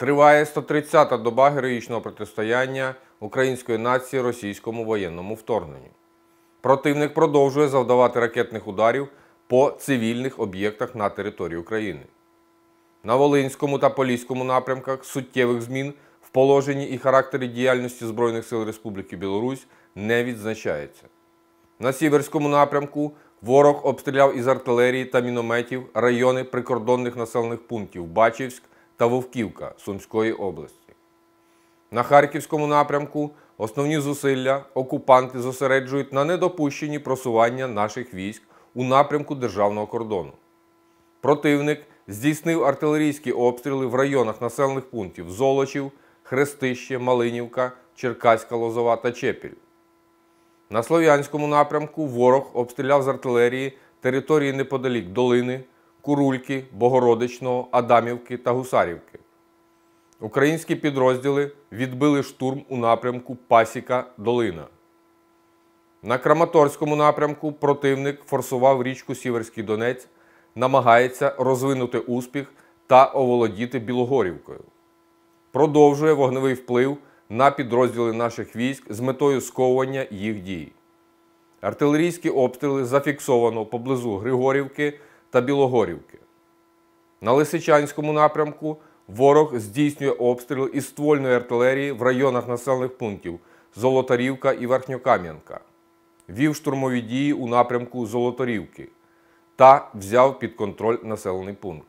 Триває 130-та доба героїчного протистояння української нації російському воєнному вторгненню. Противник продовжує завдавати ракетних ударів по цивільних об'єктах на території України. На Волинському та Поліському напрямках суттєвих змін в положенні і характері діяльності Збройних сил Республіки Білорусь не відзначається. На Сіверському напрямку ворог обстріляв із артилерії та мінометів райони прикордонних населених пунктів Бачівськ та Вовківка Сумської області. На Харківському напрямку основні зусилля окупанти зосереджують на недопущенні просування наших військ у напрямку державного кордону. Противник здійснив артилерійські обстріли в районах населених пунктів Золочів, Хрестище, Малинівка, Черкаська Лозова та Чепіль. На Слов'янському напрямку ворог обстріляв з артилерії території неподалік Долини, Курульки, Богородичного, Адамівки та Гусарівки. Українські підрозділи відбили штурм у напрямку Пасіка Долина. На Краматорському напрямку противник форсував річку Сіверський Донець, намагається розвинути успіх та оволодіти Білогорівкою. Продовжує вогневий вплив на підрозділи наших військ з метою сковування їх дій. Артилерійські обстріли зафіксовано поблизу Григорівки та Білогорівки. На Лисичанському напрямку ворог здійснює обстріли із ствольної артилерії в районах населених пунктів Золотарівка і Верхньокам'янка. Вів штурмові дії у напрямку Золоторівки та взяв під контроль населений пункт.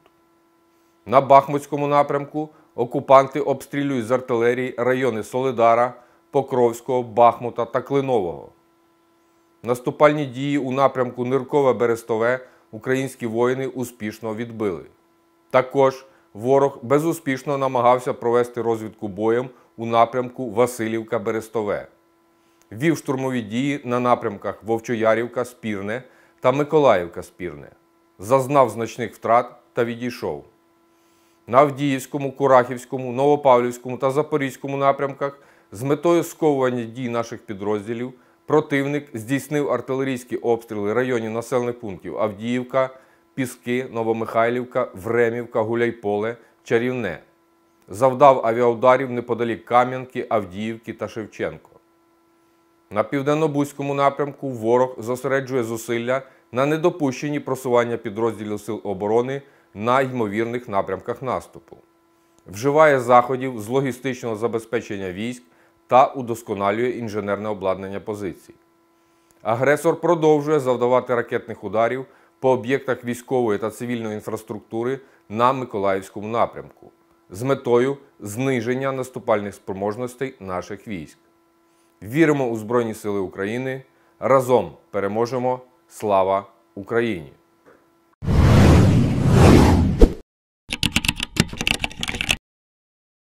На Бахмутському напрямку окупанти обстрілюють з артилерії райони Солидара, Покровського, Бахмута та Клинового. Наступальні дії у напрямку Ниркове-Берестове українські воїни успішно відбили. Також ворог безуспішно намагався провести розвідку боєм у напрямку Васильівка-Берестове. Вів штурмові дії на напрямках Вовчоярівка, Спірне та Миколаївка Спірне. Зазнав значних втрат та відійшов. На Авдіївському, Курахівському, Новопавлівському та Запорізькому напрямках з метою сковування дій наших підрозділів противник здійснив артилерійські обстріли районів населених пунктів Авдіївка, Піски, Новомихайлівка, Времівка, Гуляйполе, Чарівне. Завдав авіаударів неподалік Кам'янки, Авдіївки та Шевченко. На південно-бузькому напрямку ворог зосереджує зусилля на недопущенні просування підрозділів Сил оборони на ймовірних напрямках наступу, вживає заходів з логістичного забезпечення військ та удосконалює інженерне обладнання позицій. Агресор продовжує завдавати ракетних ударів по об'єктах військової та цивільної інфраструктури на Миколаївському напрямку з метою зниження наступальних спроможностей наших військ. Віримо у Збройні Сили України. Разом переможемо! Слава Україні!